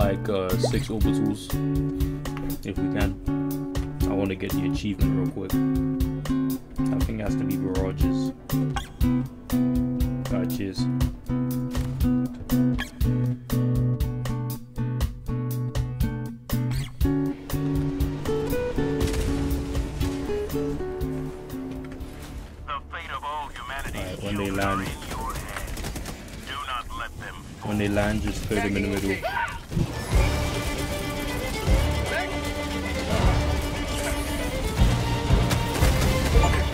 like uh, six orbitals if we can? I want to get the achievement real quick. I think it has to be barrages. Alright, cheers. Land. When they land, just put them in the middle.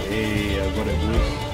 Hey, I got it, boys.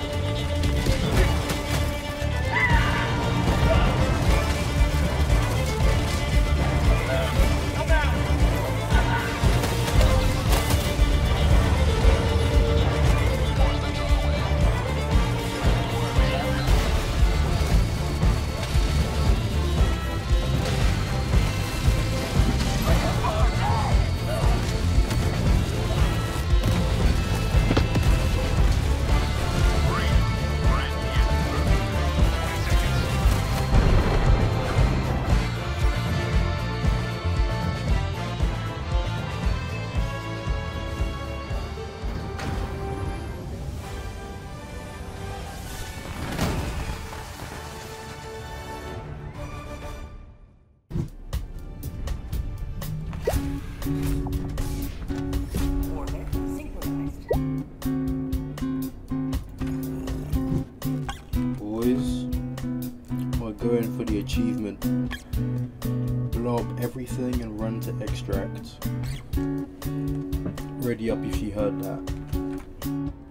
Achievement. Blow up everything and run to extract. Ready up if you heard that.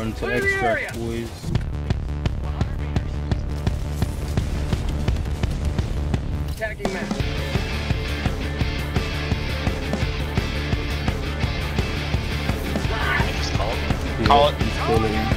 Run to the area. extract, boys. Attacking map. Yeah, Call it. He's calling.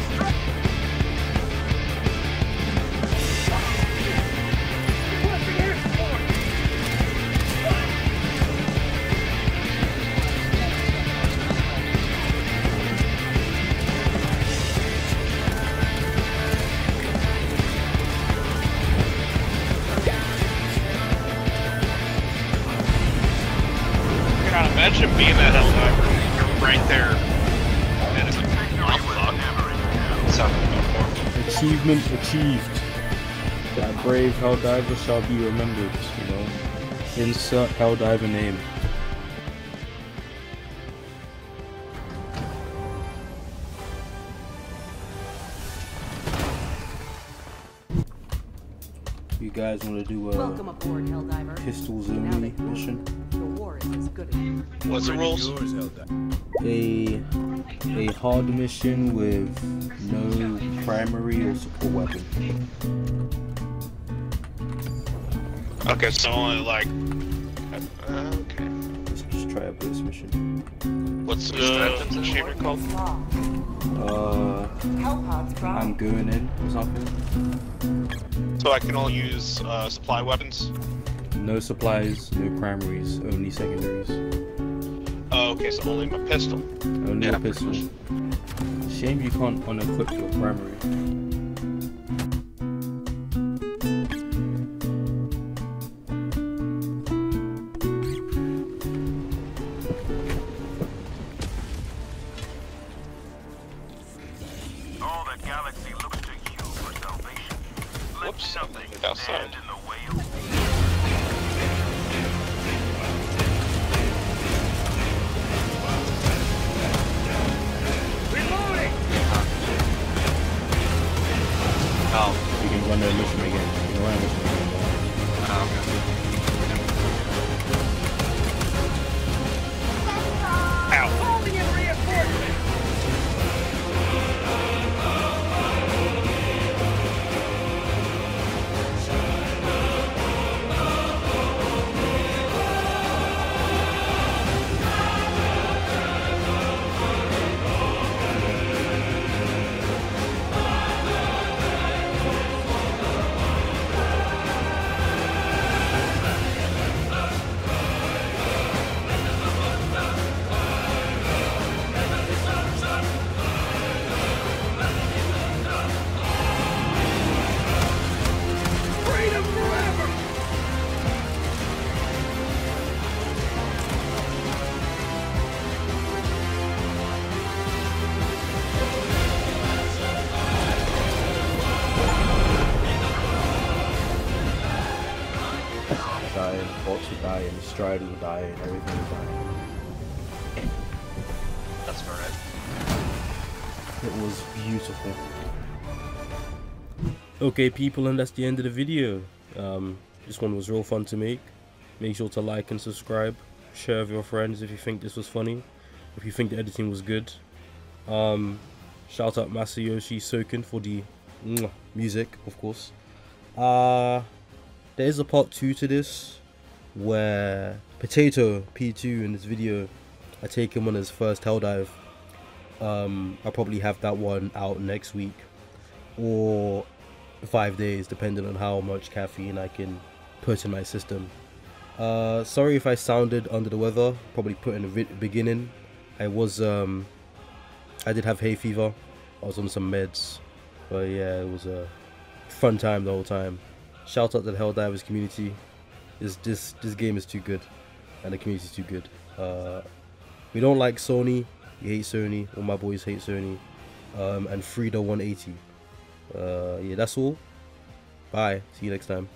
Cannot imagine being that Helldiver right there. Sounded about more. Achievement achieved. That brave Helldiver shall be remembered, you know. Insert Helldiver name. You guys want to do a Welcome a aboard, Helldiver. pistols Now only that mission? The war is as good as What's the rules? A a hard mission with no primary or support weapon. Okay, so only like. Try out this mission. What's the achievement called? Uh, I'm going in or something. So I can only use uh, supply weapons. No supplies, no primaries, only secondaries. Oh, okay, so only my pistol. Only Yeah, a pistol. Shame you can't unequip your primary. Oops, look outside. Oh. You can go under and again. Bots were dying, Strider was dying, everything was dying. That's about right. It was beautiful. Okay, people, and that's the end of the video. Um, this one was real fun to make. Make sure to like and subscribe. Share with your friends if you think this was funny. If you think the editing was good. Um, shout out Masayoshi Soken for the music, of course. Uh, there is a part 2 to this where Potato P2 in this video, I take him on his first hell dive. Um, I'll probably have that one out next week or five days, depending on how much caffeine I can put in my system. Uh, sorry if I sounded under the weather. Probably put in the beginning. I was um, I did have hay fever. I was on some meds, but yeah, it was a fun time the whole time. Shout out to the hell Helldivers community. This this this game is too good, and the community is too good. Uh, we don't like Sony. We hate Sony. All my boys hate Sony. Um, and Frida 180. Uh, yeah, that's all. Bye. See you next time.